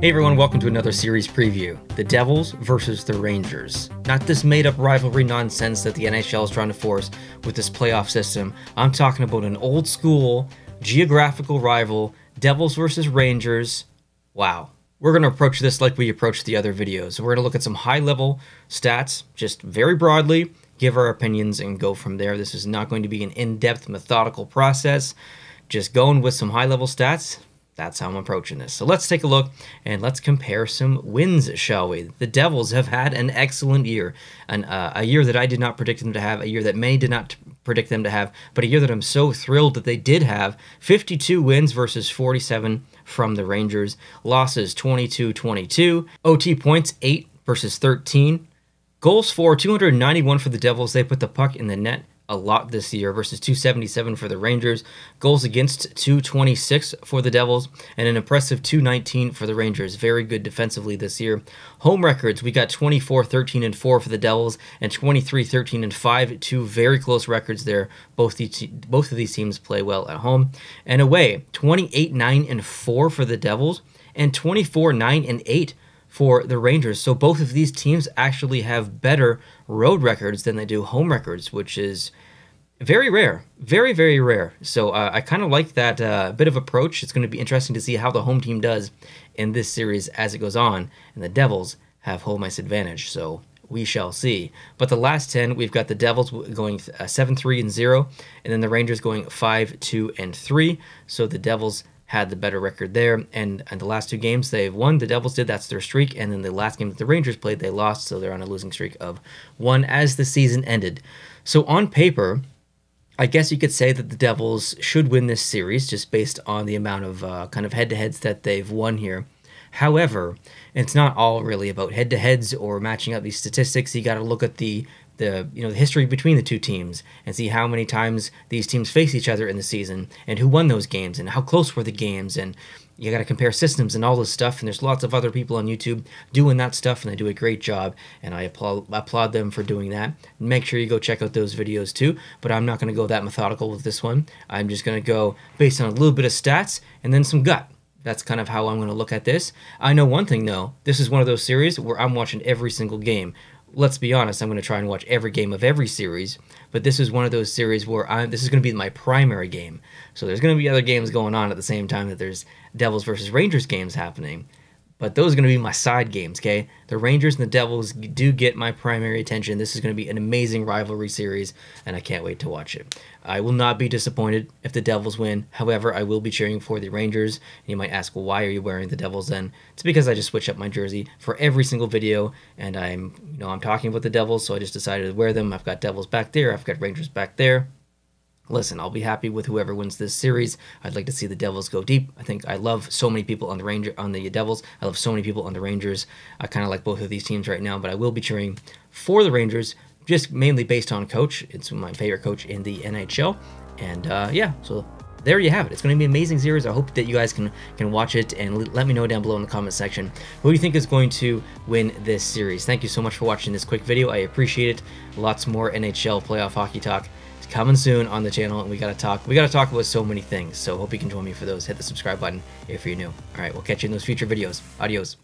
Hey everyone, welcome to another series preview. The Devils versus the Rangers. Not this made up rivalry nonsense that the NHL is trying to force with this playoff system. I'm talking about an old school, geographical rival, Devils versus Rangers. Wow. We're going to approach this like we approached the other videos. We're going to look at some high level stats, just very broadly, give our opinions, and go from there. This is not going to be an in depth, methodical process. Just going with some high level stats, that's how I'm approaching this. So let's take a look and let's compare some wins, shall we? The Devils have had an excellent year, an, uh, a year that I did not predict them to have, a year that many did not predict them to have, but a year that I'm so thrilled that they did have 52 wins versus 47 from the Rangers. Losses 22 22, OT points 8 versus 13. Goals for 291 for the Devils. They put the puck in the net a lot this year versus 277 for the Rangers. Goals against 226 for the Devils and an impressive 219 for the Rangers. Very good defensively this year. Home records, we got 24 13 and 4 for the Devils and 23 13 and 5. Two very close records there. Both the both of these teams play well at home. And away, 28 9 and 4 for the Devils and 24 9 and 8 for the Rangers. So both of these teams actually have better road records than they do home records, which is very rare, very very rare. So uh, I kind of like that uh, bit of approach. It's going to be interesting to see how the home team does in this series as it goes on. And the Devils have home ice advantage, so we shall see. But the last 10, we've got the Devils going uh, 7 3 and 0, and then the Rangers going 5 2 and 3. So the Devils had the better record there. And, and the last two games they've won, the Devils did. That's their streak. And then the last game that the Rangers played, they lost. So they're on a losing streak of one as the season ended. So on paper, I guess you could say that the Devils should win this series just based on the amount of uh, kind of head to heads that they've won here. However, it's not all really about head to heads or matching up these statistics. You got to look at the the you know the history between the two teams and see how many times these teams face each other in the season and who won those games and how close were the games and you got to compare systems and all this stuff and there's lots of other people on YouTube doing that stuff and they do a great job and I applaud, applaud them for doing that. Make sure you go check out those videos too, but I'm not going to go that methodical with this one. I'm just going to go based on a little bit of stats and then some gut. That's kind of how I'm going to look at this. I know one thing though. This is one of those series where I'm watching every single game let's be honest, I'm going to try and watch every game of every series, but this is one of those series where I this is going to be my primary game. So there's going to be other games going on at the same time that there's Devils versus Rangers games happening. But those are going to be my side games, okay? The Rangers and the Devils do get my primary attention. This is going to be an amazing rivalry series, and I can't wait to watch it. I will not be disappointed if the Devils win. However, I will be cheering for the Rangers. And you might ask, well, why are you wearing the Devils then? It's because I just switch up my jersey for every single video, and I'm, you know, I'm talking about the Devils, so I just decided to wear them. I've got Devils back there. I've got Rangers back there listen, I'll be happy with whoever wins this series. I'd like to see the Devils go deep. I think I love so many people on the Ranger on the Devils. I love so many people on the Rangers. I kind of like both of these teams right now, but I will be cheering for the Rangers just mainly based on coach. It's my favorite coach in the NHL, and uh, yeah, so there you have it. It's going to be an amazing series. I hope that you guys can can watch it and let me know down below in the comment section who you think is going to win this series. Thank you so much for watching this quick video. I appreciate it. Lots more NHL playoff hockey talk coming soon on the channel and we gotta talk we gotta talk about so many things. So hope you can join me for those. Hit the subscribe button if you're new. All right we'll catch you in those future videos. Adios